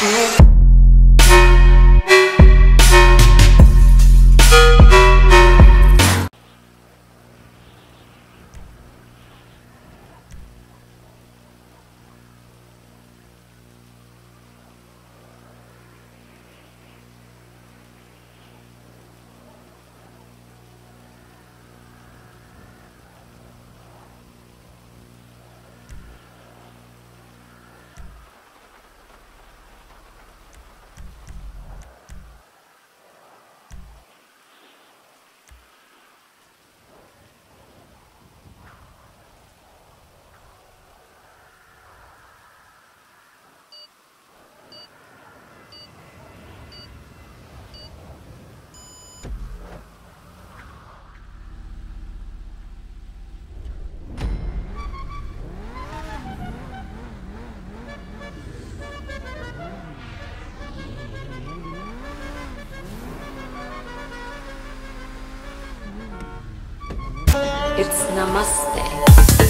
to It's Namaste.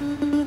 You.